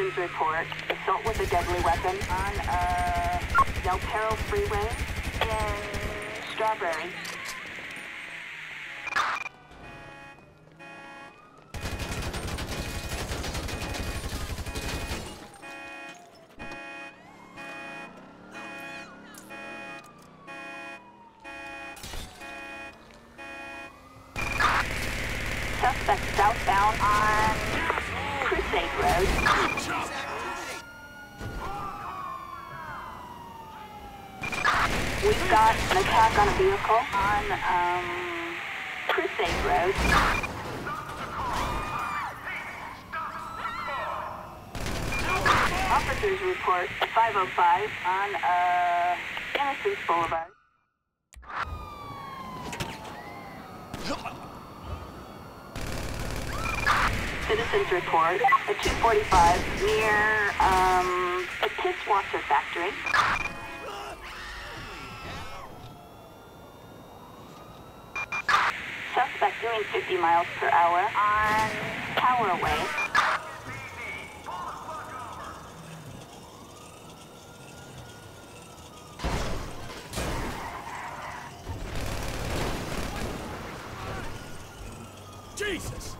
Citizens report assault with a deadly weapon on uh, Del Perro Freeway in Strawberry. Officers report a 505 on uh, Innocence Boulevard. Citizens report a 245 near um, a Pisswasser factory. Suspect doing 50 miles per hour on Towerway. Jesus!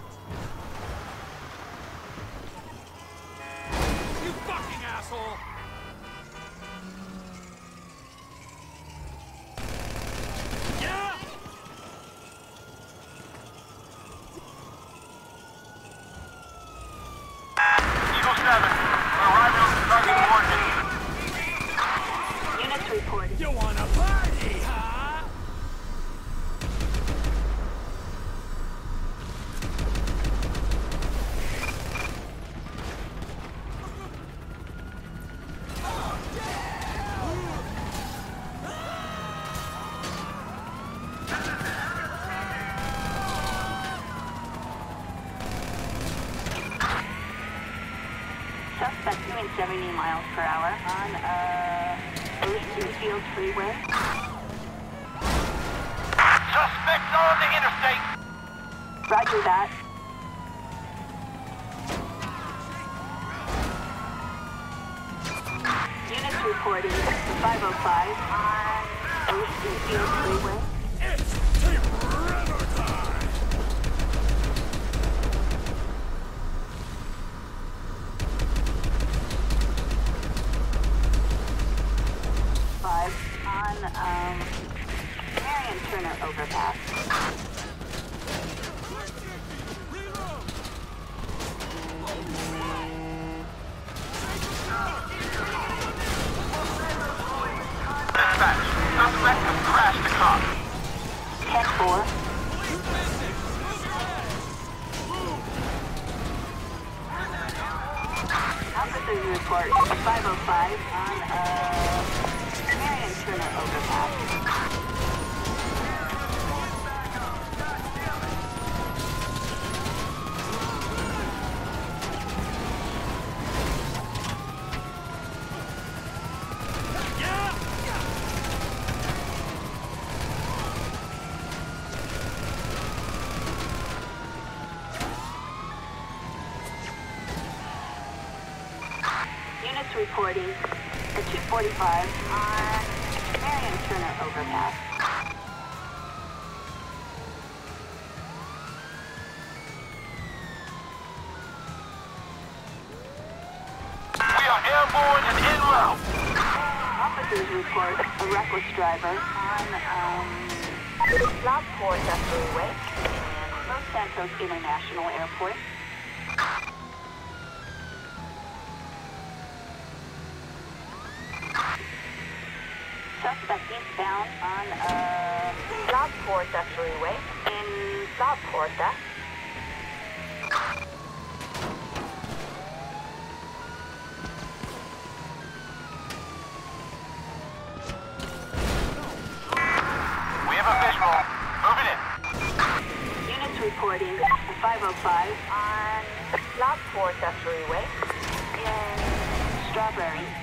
70 miles per hour on uh, Elysian Fields Freeway. Suspects on the interstate. Roger that. Units reporting 505 on Fields Freeway. Tech 4. Officers report a 505 Units reporting at 245 on Miriam Turner Overpass. We are airborne and en route. Officers report a reckless driver on um, Lockport Freeway and Los Santos International Airport. Suspect eastbound on uh, Freeway in. We have a visual. Moving in. Units reporting a 505 on Lockport Freeway in Strawberry.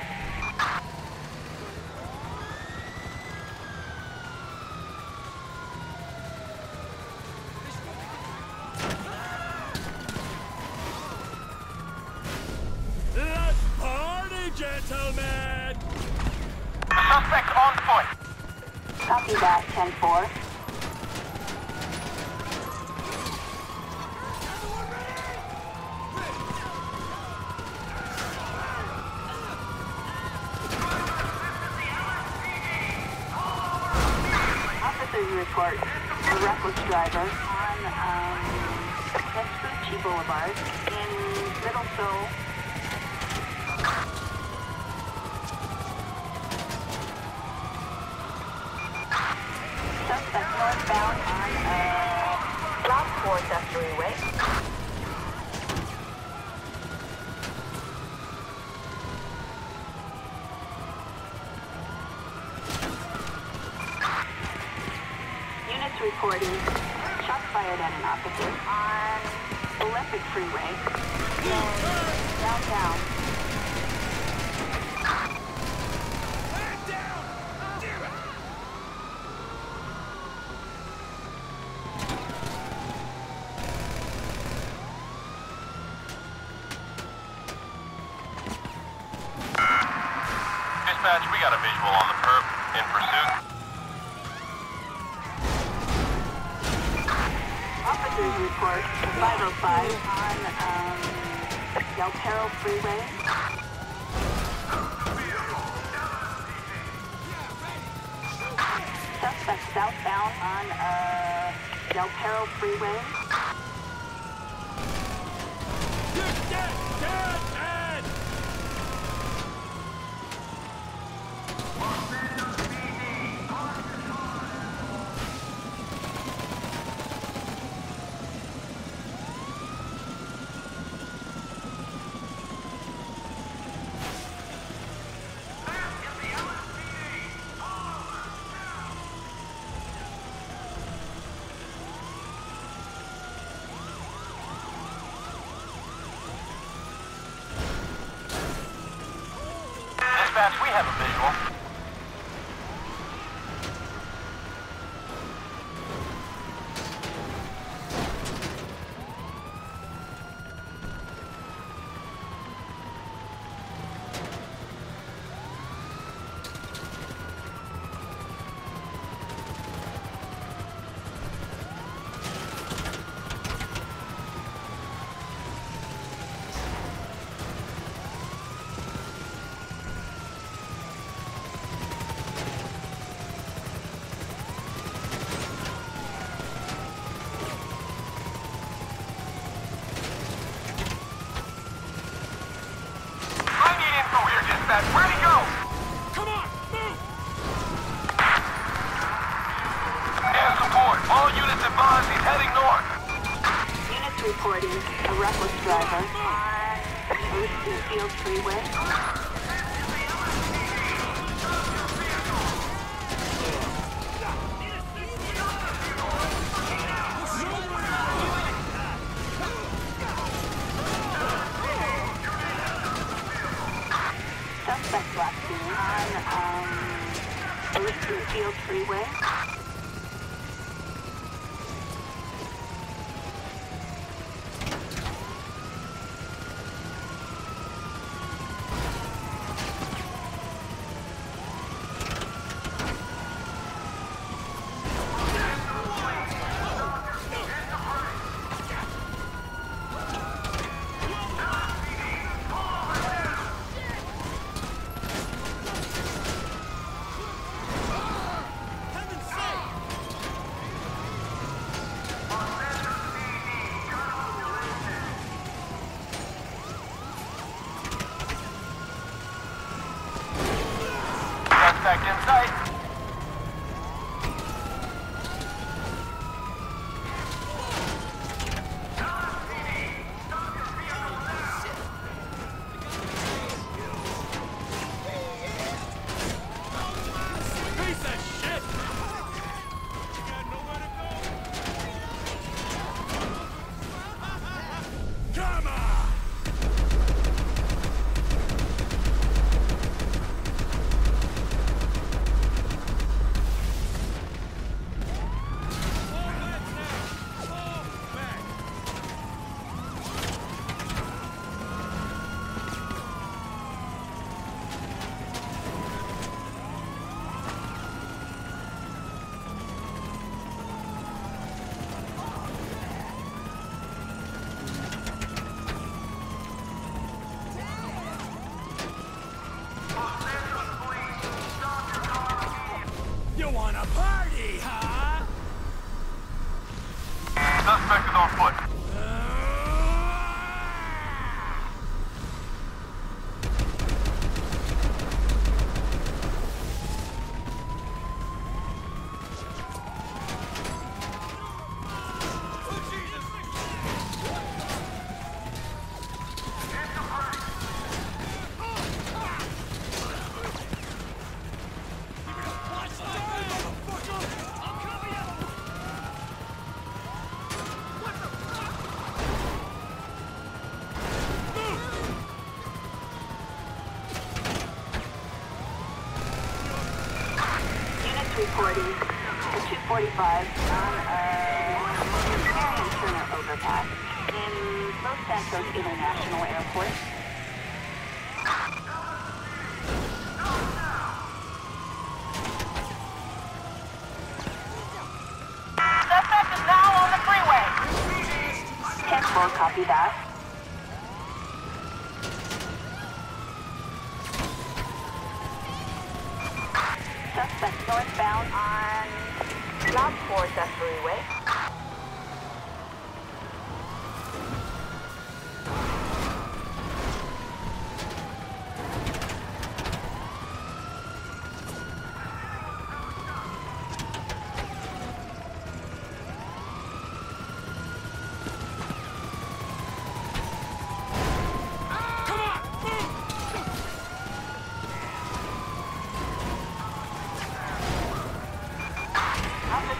That, 10-4. reckless driver on um, Vespucci Boulevard in Middle freeway. Thank you. Dispatch, we have a visual. That's last on, um, Elysian Field Freeway. On foot. Units reporting 245 on a Miriam Turner overpass in Los Santos International Airport. Is now on the freeway. 10-4, copy that. Suspect northbound on South Forest Freeway.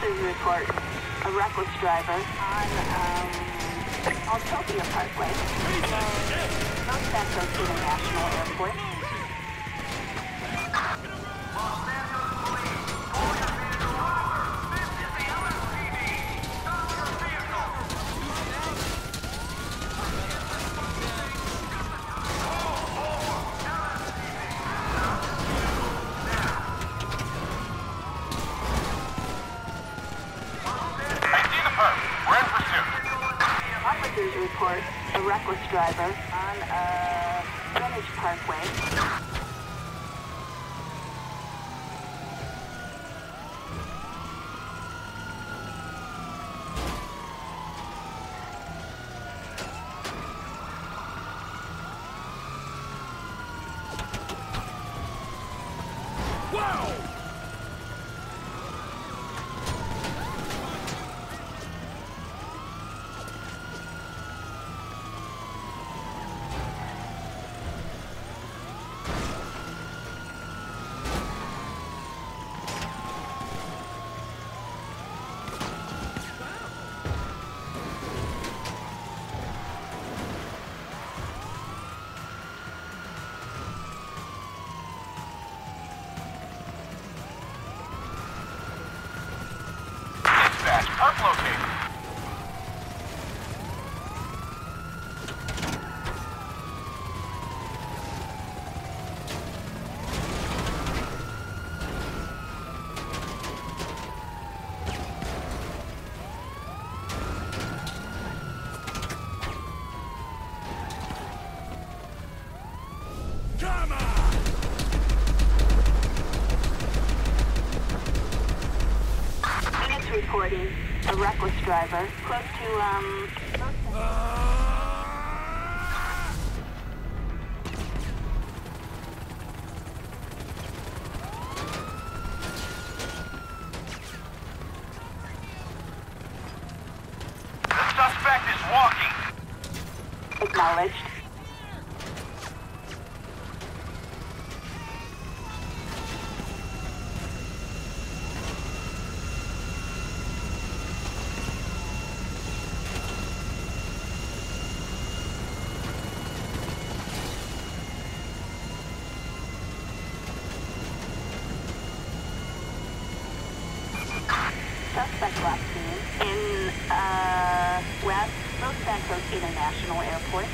Officers report a reckless driver on um, Altopia Parkway, Los Santos International Airport. Report a reckless driver on uh, Greenwich Parkway. Whoa! Dispatch, perp located. Come on! Units reporting a reckless driver close to um, suspect is walking. Acknowledged. Suspect last seen in uh, West Los Santos International Airport.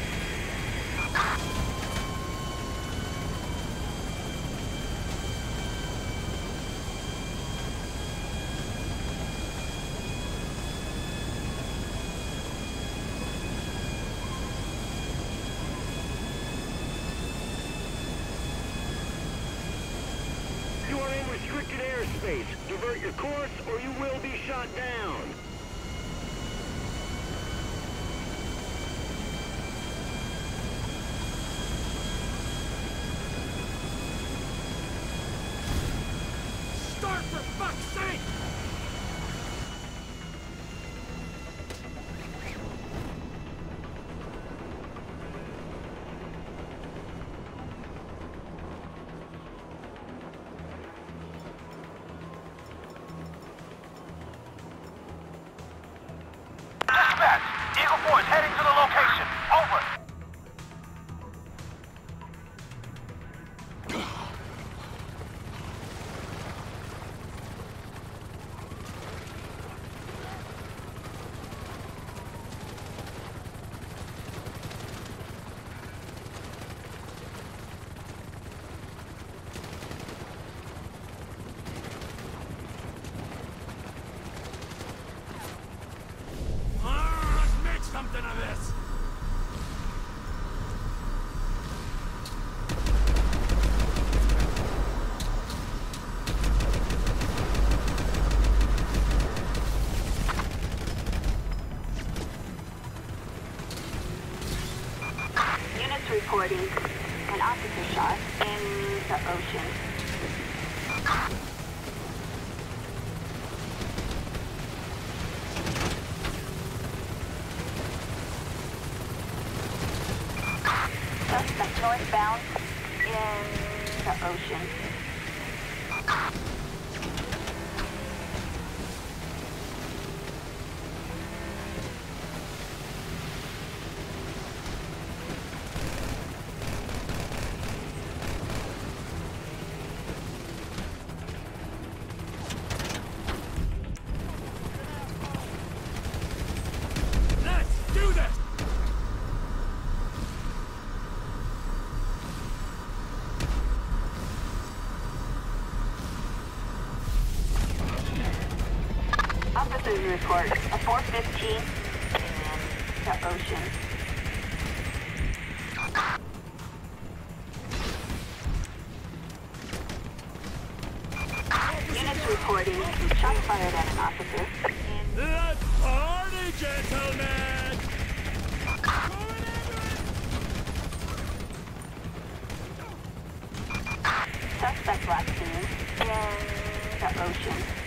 You are in restricted airspace. Divert your course or you will be shot down. Reporting an officer shot in the ocean. Suspect northbound in the ocean. Report a 415 in the ocean. Units reporting shots fired at an officer Let's party, gentlemen! suspect last seen in the ocean.